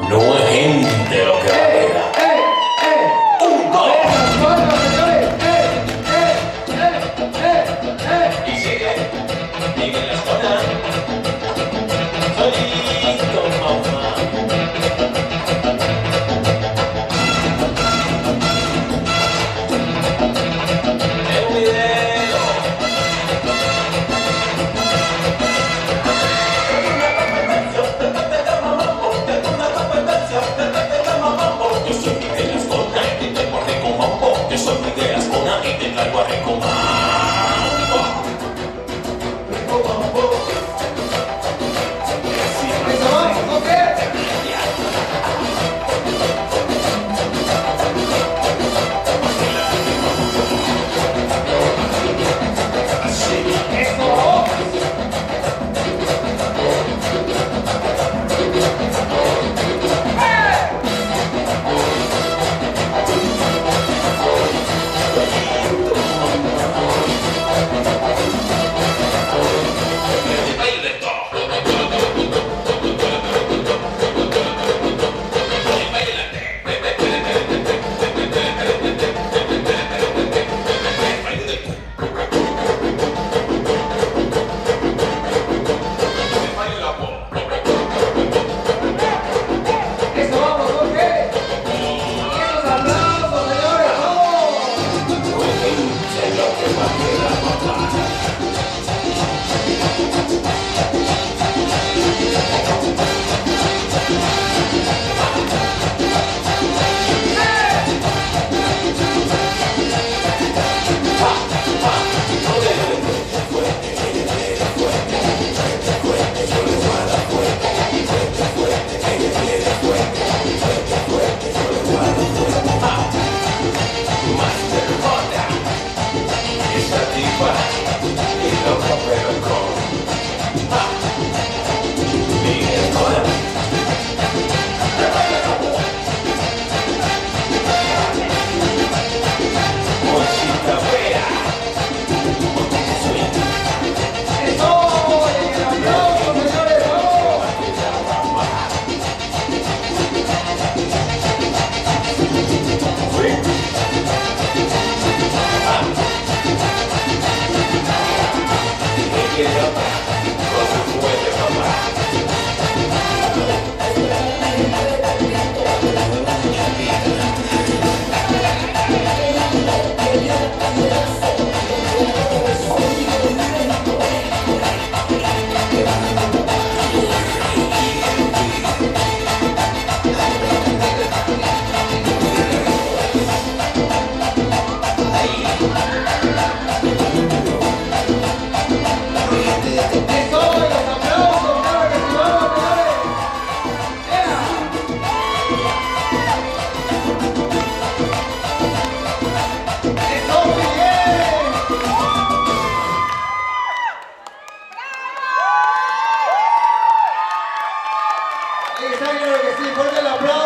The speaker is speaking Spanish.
No es gente lo que va a quedar. Sweet. alegre, que sí, aplauso.